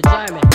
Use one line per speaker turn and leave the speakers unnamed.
the diamond.